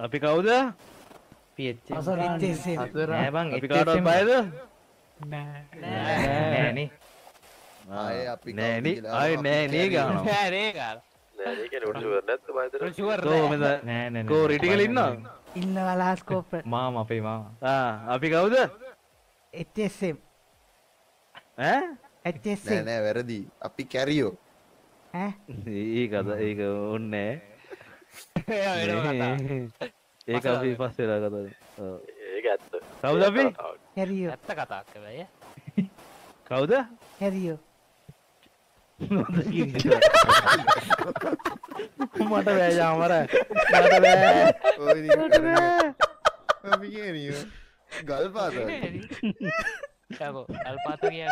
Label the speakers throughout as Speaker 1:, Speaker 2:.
Speaker 1: අපි කවුද? කාටත් බයද?
Speaker 2: නෑනේ
Speaker 3: අපි
Speaker 1: නෑනි අය නෑනේ ගාන කෝ මෙද
Speaker 2: නෑ
Speaker 1: කෝ රිටිකල ඉන්න
Speaker 4: ඉන්න වලාස්කෝප
Speaker 2: මාම අපේ මාම.
Speaker 1: අපි කවුද?
Speaker 4: ඇච්චෙස්සෙම්
Speaker 3: නෑ වැරදි. අපි කැරියෝ.
Speaker 1: ඒකද ඒක ඔන්නෑ ඒක අපි පස්සෙලා කත
Speaker 5: ඒක ඇත්ත.
Speaker 1: කවුද අපි?
Speaker 4: හැරියෝ.
Speaker 6: ඇත්ත කතාක් කළය
Speaker 1: කවුද?
Speaker 4: හැරියෝ.
Speaker 1: මට බෑජාමර මට බෑ.
Speaker 3: අපි කියනියෝ ගල් පාත
Speaker 6: කෝ අල්පාත කිය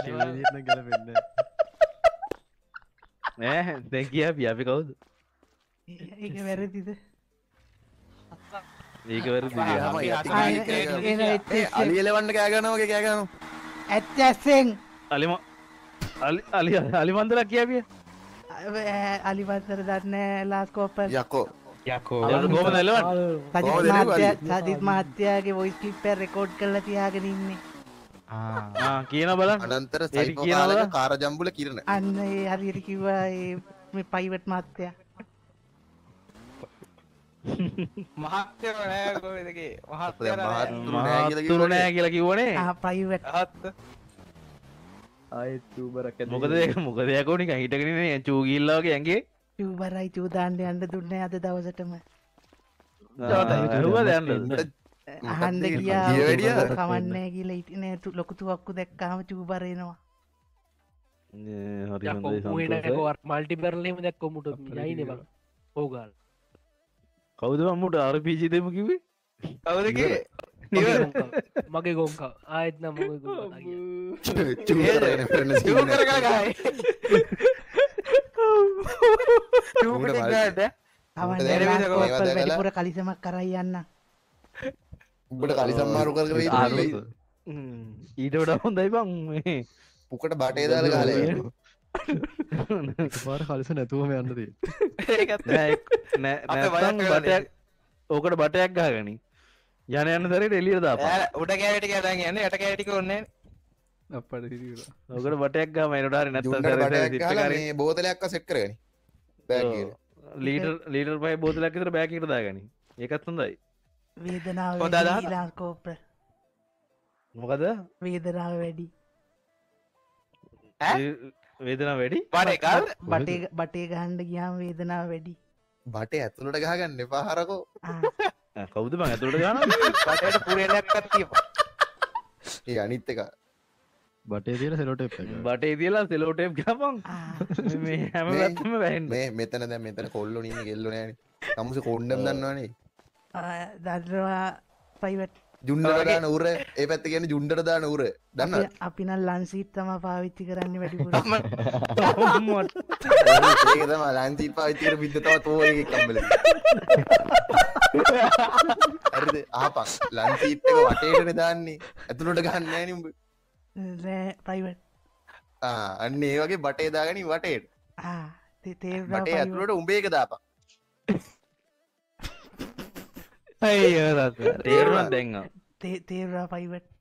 Speaker 1: නෑ. දැ කිය අපි කවුද
Speaker 4: ඒක වැරදිද?
Speaker 1: ඒක වැරදි
Speaker 3: අලියලවන්න කෑගනවගේ කෑගනු
Speaker 4: ඇත්තැස්සෙන්
Speaker 1: අලිම අලි අලි අලිමන්දල කියපිය.
Speaker 4: අලිපත්තර දන්න ලාස්කෝප
Speaker 3: යකෝ.
Speaker 2: යකෝ.
Speaker 1: ගෝම
Speaker 3: කොහොමද
Speaker 4: සජිත් මහත්තයාගේ වොයිස් ක්ලිප්ප රෙකෝඩ් කරලා තියාගෙන ඉන්නේ.
Speaker 1: කියන බලන්න.
Speaker 3: අනන්තර
Speaker 1: ඒක
Speaker 3: සයිප
Speaker 1: කියනවද?
Speaker 3: කාලක කාරජම්බුල කිරණ.
Speaker 4: අන්න ඒ හරියට කිව්වා ඒ මේ පයිවට් මහත්තයා
Speaker 7: මහත්්‍යර නෑ
Speaker 3: නෑ. කියලා
Speaker 1: තුරු. නෑ කියලා කිව්වනේ.
Speaker 4: පයිවට්
Speaker 7: හත්ත
Speaker 1: මොකද ඒක? මොකද යකෝනික හිටගෙන චූගිල්ලාගේ ඇගේ
Speaker 4: චූබරයි චූදාන්ඩ අන්ඩ දුන්න අද දවසටම. අහන්ඩ
Speaker 3: ගිය.
Speaker 4: කියා
Speaker 3: වැඩිය?
Speaker 4: කවන්නේ කියල ඉටන ලොකුතුවක්කු දැක්කාම චූබරයනවා
Speaker 6: මල්ටිපරලීම දැක්කො මුට යයින බ. ඕගල්
Speaker 1: කවුද මම්මුට අරපීජි දෙම කිවේ
Speaker 7: කවුදගේ
Speaker 6: මගේ ගොම්ක ආයත් නම්?
Speaker 4: වැඩිපුර කලිසමක් කරයි යන්න.
Speaker 3: උඹට කලි සම්මාරු කර
Speaker 1: ඊට වඩා හොඳයි බං මේ.
Speaker 3: පුකට බටේ දාල කාලය
Speaker 8: පාර කලස නැතුවම යන්නද
Speaker 7: ඒකත්
Speaker 1: නෑ නෑ
Speaker 7: අපේ
Speaker 1: නැත්තම්
Speaker 7: වයත්
Speaker 1: බටයක් ඕකට බටයක් ගාගනි යන යන්න දරට එලිය දාපා
Speaker 7: උඩ කෑටි කටන් යන්න යට කෑටික ඔන්න
Speaker 8: අපට
Speaker 1: ඕකට බටයක් ගා මයිනටාර
Speaker 3: ජුන්ට බටයක් කාලා මේ බෝතලයක්ක සෙට් කරගනි. බෑග්
Speaker 1: ලීට ලීටර් පයි බෝතලක් තර බෑකට දාගනි. ඒකත් හොඳයි.
Speaker 4: වේදනාව ලාස්කෝප
Speaker 1: මොකද?
Speaker 4: වේදනාව වැඩි
Speaker 1: වේදනා වැඩි?
Speaker 4: බටේ බටේ ගහන්ඩ ගියාම වේදනාව වැඩි.
Speaker 3: බටේ ඇතුළට ගහගන්න එපාහරකෝ
Speaker 4: ආ,
Speaker 1: කවුද බං ඇතුළට ගන
Speaker 7: පටට පුරලක්කත්තිය
Speaker 3: ඒ අනිත් එක.
Speaker 8: බටේ තියෙන සෙලොට
Speaker 1: බටේ ගපන්
Speaker 4: ආ.
Speaker 1: මේ හැම වැහෙන්න.
Speaker 3: මේ මෙතන දැ මෙතන කොල්ලො නීම කෙල්ලො නෑන. නමුස කොන්්ඩම් දන්නවානේ.
Speaker 4: ආ, දන්නවා පයිවට
Speaker 3: ජුන්ඩට දාන උර ඒ පැත්ත කියන ජුන්ඩට දාන උර දන්න
Speaker 4: අපි නම් ලන්සීත් තම පාවිච්චි කරන්න වැඩිපුර
Speaker 3: ඒකතම ලන්සී පාවිච්චර විද්ධතව තෝය කම්බල ඇරද ආපක් ලන්සීප් එක වටේටන දාන්නේ. ඇතුළට ගන්න නිම්බ
Speaker 4: පයිවට
Speaker 3: අන්න ඒ වගේ බටේ දාගනි වටේට.
Speaker 4: තේ
Speaker 3: බටේ ඇතුළට උඹේ එක දාපක්
Speaker 1: තේරුවන් දෙන්න
Speaker 4: තේරා පයිවට